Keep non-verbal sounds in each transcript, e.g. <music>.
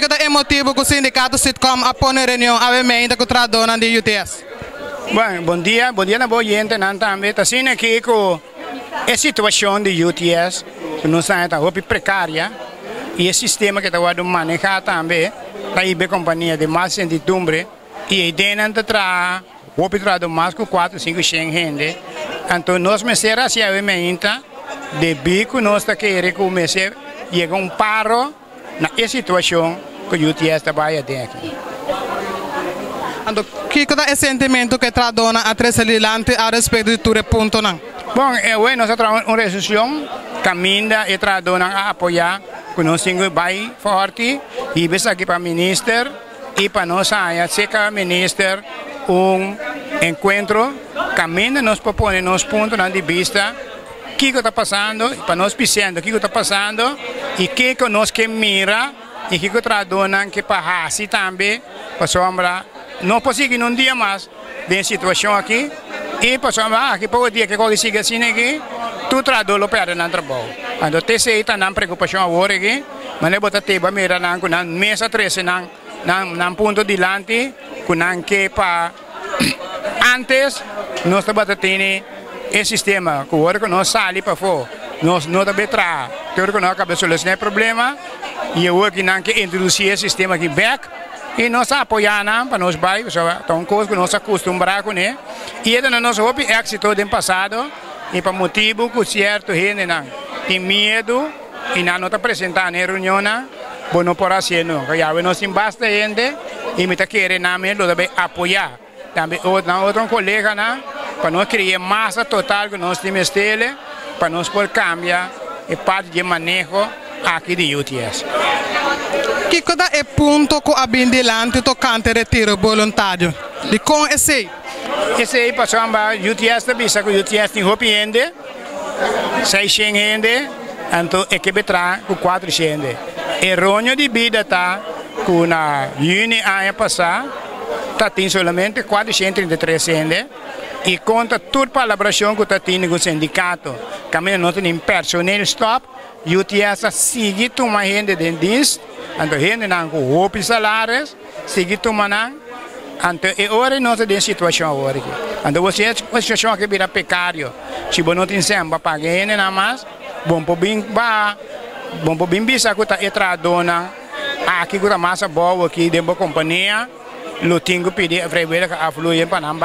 que é o motivo que o sindicato Sitcom apone reunião a ainda com a dona de UTS? Bom, bom dia, bom dia na boa gente, não também. Sendo aqui com a situação de UTS, que não está muito precária, e o sistema que está manejar também, da IB companhia de incertidumbre, e a ideia não está o trabalho mais com 4, 5, 100 gente. Então, nós me será se a de bico nós está querendo começar chega um paro na situação que o UTS trabalha aqui. Ando, que é o sentimento que tradona a três a respeito de tudo ponto não? Bom, é hoje nós temos uma resolução caminha e tradona a apoiar que nós temos bem forte e bisa aqui para o ministro e para nós a seca ministro um encontro caminha nos propõe nos pontos de vista que está passando, para nós pensando o que está passando e que nós que mira <clears throat> e que tradona que para assim também para sombra não conseguir um dia mais de situação aqui e para sombra aqui para o dia que qualquer siga assim aqui tu traduz o perde no trabalho então te sei tá não preocupação agora aqui mas não botar teba mira não com mesa três não não ponto dilante com não que para antes nós estamos tendo esse sistema, que agora que nós saímos para fora, nós não também traz, nós acabamos de solucionar o problema, e agora que nós que introduzir esse sistema aqui back, e nós apoiamos para nós vai, então coisa que nós acostumamos com ele, e é no nosso hope êxito do passado, e para motivo que certo gente não tem medo, e não está apresentando na reunião, bom não por assim não, já nós tem bastante gente, e me querendo também apoiar, também outro, outro colega, não, para nós criar massa total que nós temos dele, para nós poder cambiar e parte de manejo aqui de UTS. Que coisa é ponto que a bindilante tocante retiro voluntário? De com esse? Esse aí passou a UTS da bisa que UTS tem roupa gente, seis gente, então é que betra com quatro gente. E ronho de vida tá com a uni ano passado, tá tem somente 433 gente e conta toda a colaboração que está tendo com o sindicato. Também nós temos personal stop, e o TS sigue tomando gente de disso, então gente não com roupa salários, sigue tomando, então e agora nós temos situação agora aqui. Então você é uma situação que vira precário, se você não tem sempre pagar gente nada mais, bom para bem bom para bem bisa que está entradona, aqui que está massa boa aqui dentro da companhia, lo tenho pedir a fregueira que aflui para não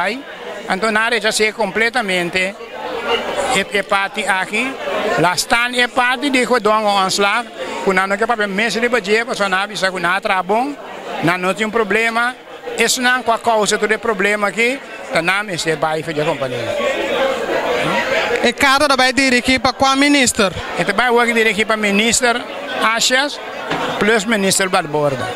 então na área já sei completamente é, é parte aqui lá está é parte de que um anslag quando não quer para mês de budget para sonar bisa quando nada bom não tem um problema isso não é a causa do problema aqui na mesa é vai fazer companhia e cada da vai dirigir para qual ministro? E vai dirigir para ministro Achas plus ministro Barborda